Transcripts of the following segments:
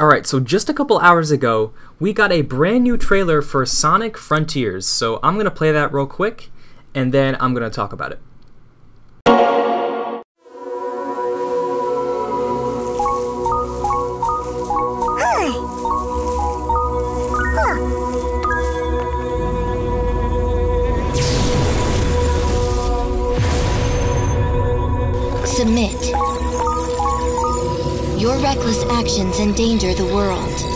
Alright, so just a couple hours ago, we got a brand new trailer for Sonic Frontiers. So I'm going to play that real quick, and then I'm going to talk about it. Submit. Reckless actions endanger the world.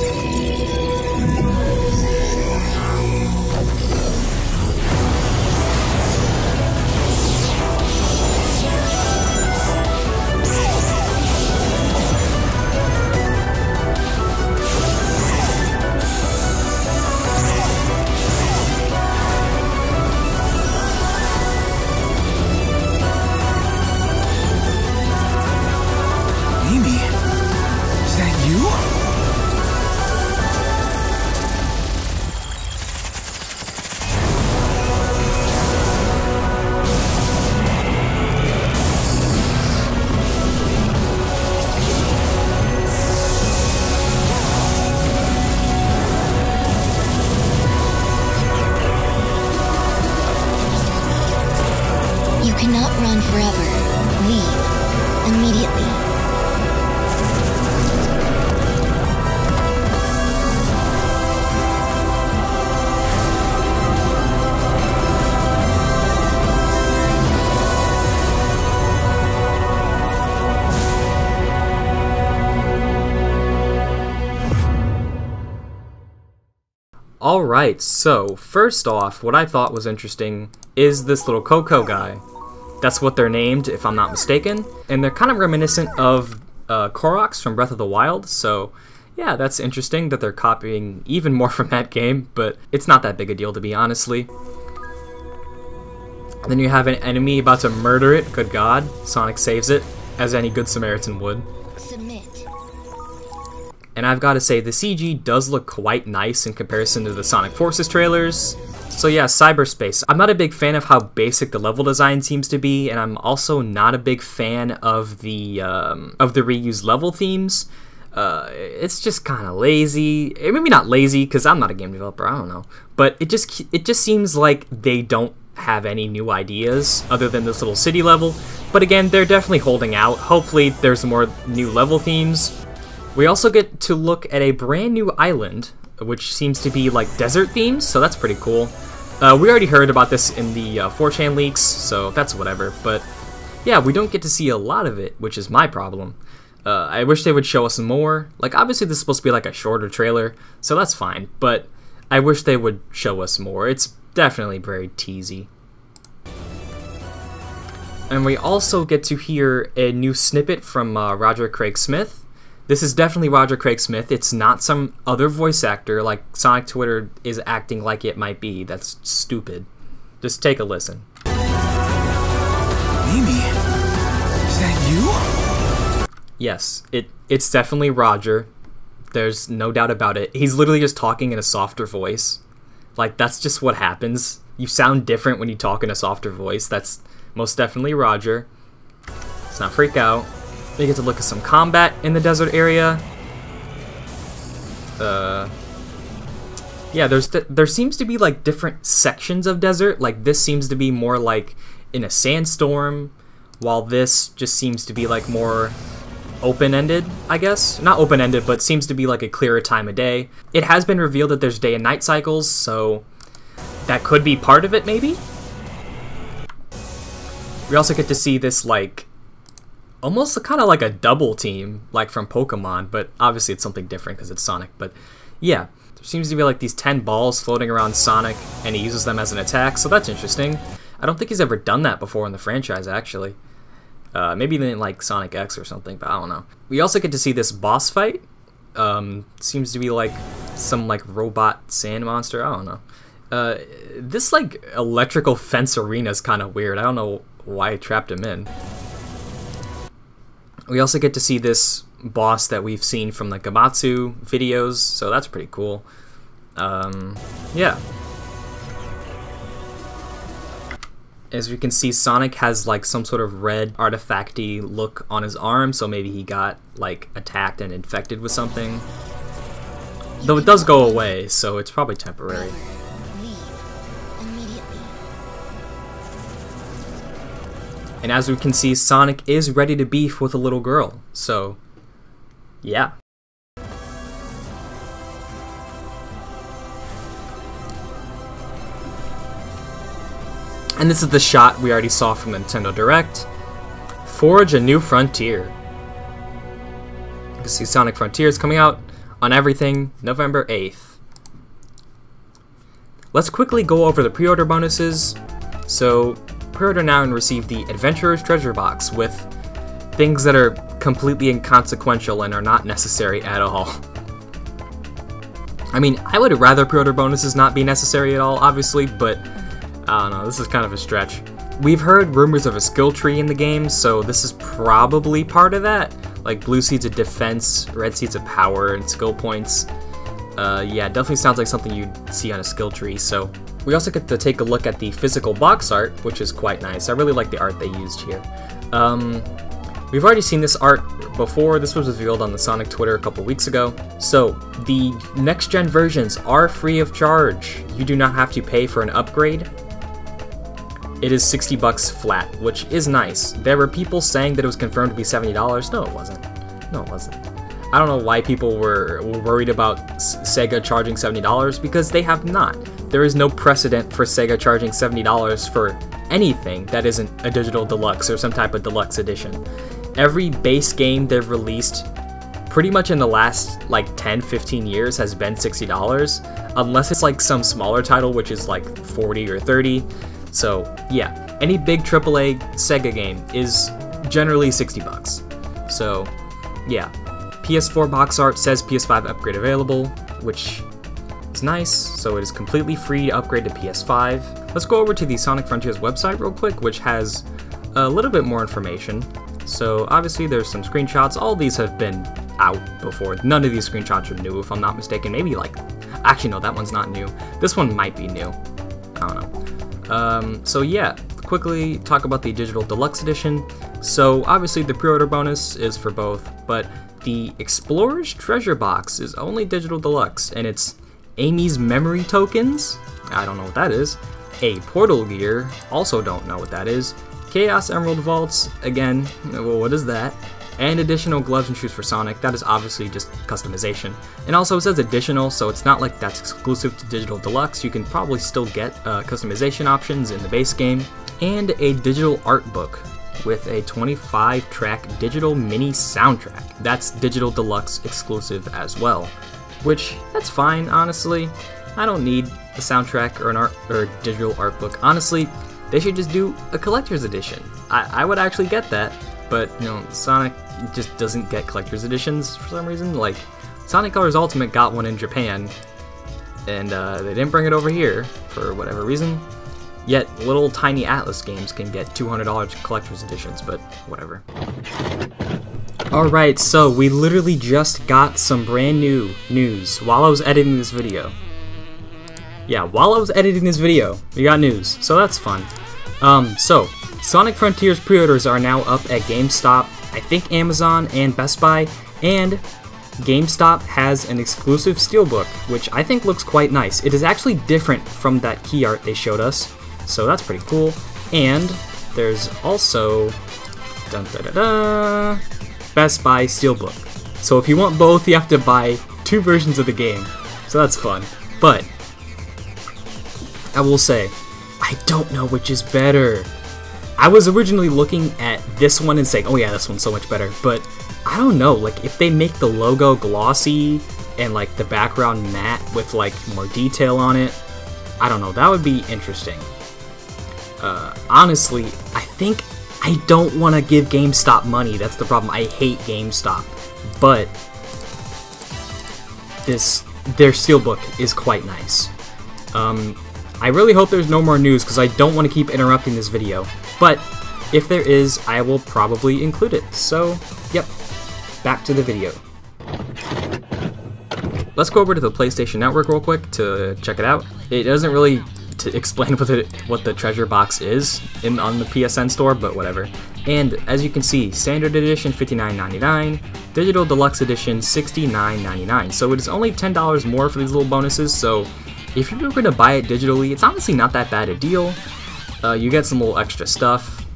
Alright, so first off, what I thought was interesting is this little Koco guy. That's what they're named, if I'm not mistaken. And they're kind of reminiscent of uh, Koroks from Breath of the Wild, so yeah, that's interesting that they're copying even more from that game, but it's not that big a deal to be honestly. Then you have an enemy about to murder it, good god. Sonic saves it, as any good Samaritan would. Submit. And I've got to say, the CG does look quite nice in comparison to the Sonic Forces trailers. So yeah, cyberspace. I'm not a big fan of how basic the level design seems to be, and I'm also not a big fan of the um, of the reused level themes. Uh, it's just kind of lazy. Eh, Maybe not lazy because I'm not a game developer. I don't know, but it just it just seems like they don't have any new ideas other than this little city level. But again, they're definitely holding out. Hopefully, there's more new level themes. We also get to look at a brand new island, which seems to be like desert themes, so that's pretty cool. Uh, we already heard about this in the uh, 4chan leaks, so that's whatever, but yeah, we don't get to see a lot of it, which is my problem. Uh, I wish they would show us more. Like, obviously, this is supposed to be like a shorter trailer, so that's fine, but I wish they would show us more. It's definitely very teasy. And we also get to hear a new snippet from uh, Roger Craig Smith. This is definitely Roger Craig Smith. It's not some other voice actor like Sonic Twitter is acting like it might be. That's stupid. Just take a listen. Amy, is that you? Yes, it it's definitely Roger. There's no doubt about it. He's literally just talking in a softer voice. Like that's just what happens. You sound different when you talk in a softer voice. That's most definitely Roger. Let's not freak out. We get to look at some combat in the desert area. Uh, yeah, there's there seems to be like different sections of desert. Like this seems to be more like in a sandstorm, while this just seems to be like more open-ended, I guess. Not open-ended, but seems to be like a clearer time of day. It has been revealed that there's day and night cycles, so that could be part of it maybe. We also get to see this like almost kind of like a double team like from Pokemon, but obviously it's something different because it's Sonic, but yeah. There seems to be like these 10 balls floating around Sonic and he uses them as an attack, so that's interesting. I don't think he's ever done that before in the franchise actually. Uh, maybe in like Sonic X or something, but I don't know. We also get to see this boss fight. Um, seems to be like some like robot sand monster. I don't know. Uh, this like electrical fence arena is kind of weird. I don't know why I trapped him in. We also get to see this boss that we've seen from the Gematsu videos, so that's pretty cool. Um, yeah. As we can see, Sonic has like some sort of red artifacty look on his arm, so maybe he got like attacked and infected with something. Though it does go away, so it's probably temporary. And as we can see, Sonic is ready to beef with a little girl. So, yeah. And this is the shot we already saw from Nintendo Direct. Forge a new frontier. You can see Sonic Frontiers coming out on everything November 8th. Let's quickly go over the pre-order bonuses. So, pre-order now and receive the Adventurer's Treasure Box with things that are completely inconsequential and are not necessary at all. I mean, I would rather pre-order bonuses not be necessary at all, obviously, but I don't know, this is kind of a stretch. We've heard rumors of a skill tree in the game, so this is probably part of that. Like blue seeds of defense, red seeds of power, and skill points. Uh, yeah, definitely sounds like something you'd see on a skill tree, so. We also get to take a look at the physical box art, which is quite nice. I really like the art they used here. Um, we've already seen this art before. This was revealed on the Sonic Twitter a couple weeks ago. So, the next-gen versions are free of charge. You do not have to pay for an upgrade. It is 60 bucks flat, which is nice. There were people saying that it was confirmed to be $70. No, it wasn't. No, it wasn't. I don't know why people were, were worried about Sega charging $70 because they have not. There is no precedent for Sega charging $70 for anything that isn't a digital deluxe or some type of deluxe edition. Every base game they've released pretty much in the last like 10 15 years has been $60 unless it's like some smaller title which is like 40 or 30 so yeah any big AAA Sega game is generally 60 bucks. So yeah. PS4 box art says PS5 upgrade available, which is nice, so it is completely free to upgrade to PS5. Let's go over to the Sonic Frontiers website real quick, which has a little bit more information. So obviously there's some screenshots, all these have been out before. None of these screenshots are new if I'm not mistaken, maybe like, actually no, that one's not new. This one might be new, I don't know. Um, so yeah, quickly talk about the Digital Deluxe Edition. So obviously the pre-order bonus is for both, but the Explorer's Treasure Box is only Digital Deluxe, and it's Amy's Memory Tokens, I don't know what that is, a Portal Gear, also don't know what that is, Chaos Emerald Vaults, again, well, what is that? And additional gloves and shoes for Sonic, that is obviously just customization. And also it says additional, so it's not like that's exclusive to Digital Deluxe, you can probably still get uh, customization options in the base game. And a digital art book, with a 25 track digital mini soundtrack. That's Digital Deluxe exclusive as well. Which, that's fine, honestly. I don't need a soundtrack or an art or digital art book. Honestly, they should just do a collector's edition. I, I would actually get that, but you know, Sonic just doesn't get collector's editions for some reason. Like, Sonic Colors Ultimate got one in Japan, and uh, they didn't bring it over here for whatever reason. Yet, little tiny Atlus games can get $200 collector's editions, but whatever. Alright, so we literally just got some brand new news while I was editing this video. Yeah, while I was editing this video, we got news, so that's fun. Um, so, Sonic Frontiers pre-orders are now up at GameStop, I think Amazon, and Best Buy, and GameStop has an exclusive steelbook, which I think looks quite nice. It is actually different from that key art they showed us, so that's pretty cool. And there's also dun, da, da, da, Best Buy Steelbook. So if you want both, you have to buy two versions of the game. So that's fun. But I will say, I don't know which is better. I was originally looking at this one and saying, oh yeah, this one's so much better. But I don't know, like if they make the logo glossy and like the background matte with like more detail on it, I don't know, that would be interesting. Uh, honestly, I think I don't want to give GameStop money. That's the problem. I hate GameStop. But this their steelbook is quite nice. Um, I really hope there's no more news because I don't want to keep interrupting this video. But if there is, I will probably include it. So, yep, back to the video. Let's go over to the PlayStation Network real quick to check it out. It doesn't really to explain what the what the treasure box is in on the PSN store, but whatever. And as you can see, Standard Edition $59.99, Digital Deluxe Edition $69.99. So it is only $10 more for these little bonuses, so if you're going to buy it digitally, it's honestly not that bad a deal. Uh, you get some little extra stuff.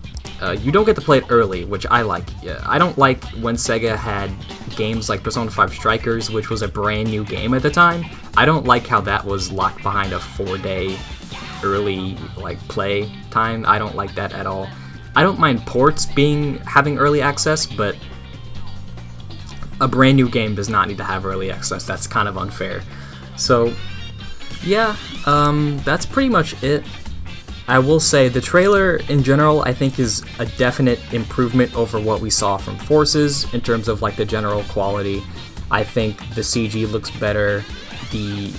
Uh, you don't get to play it early, which I like. I don't like when Sega had games like Persona 5 Strikers, which was a brand new game at the time. I don't like how that was locked behind a four day early like play time. I don't like that at all. I don't mind ports being having early access, but a brand new game does not need to have early access. That's kind of unfair. So, yeah, um, that's pretty much it. I will say the trailer in general I think is a definite improvement over what we saw from Forces in terms of like the general quality. I think the CG looks better. The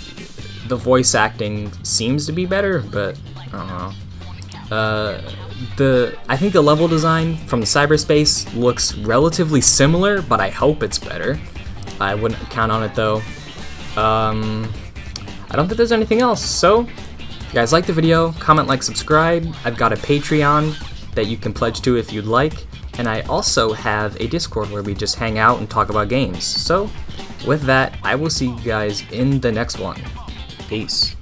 the voice acting seems to be better, but I don't know. Uh, the I think the level design from the cyberspace looks relatively similar, but I hope it's better. I wouldn't count on it though. Um, I don't think there's anything else. So, if you guys like the video, comment, like, subscribe. I've got a Patreon that you can pledge to if you'd like, and I also have a Discord where we just hang out and talk about games. So, with that, I will see you guys in the next one. Peace.